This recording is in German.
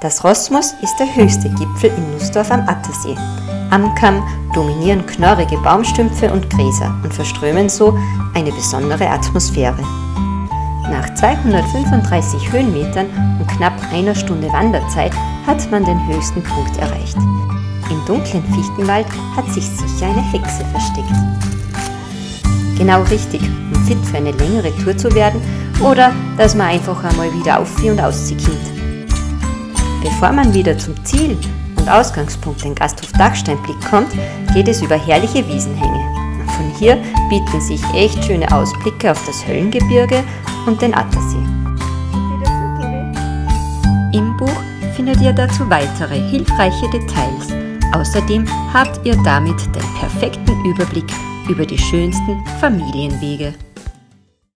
Das Rosmos ist der höchste Gipfel in Nussdorf am Attersee. Am Kamm dominieren knorrige Baumstümpfe und Gräser und verströmen so eine besondere Atmosphäre. Nach 235 Höhenmetern und knapp einer Stunde Wanderzeit hat man den höchsten Punkt erreicht. Im dunklen Fichtenwald hat sich sicher eine Hexe versteckt. Genau richtig, um fit für eine längere Tour zu werden oder dass man einfach einmal wieder auf- und ausziehen Bevor man wieder zum Ziel und Ausgangspunkt, den Gasthof Dachsteinblick, kommt, geht es über herrliche Wiesenhänge. Von hier bieten sich echt schöne Ausblicke auf das Höllengebirge und den Attersee. Im Buch findet ihr dazu weitere hilfreiche Details. Außerdem habt ihr damit den perfekten Überblick über die schönsten Familienwege.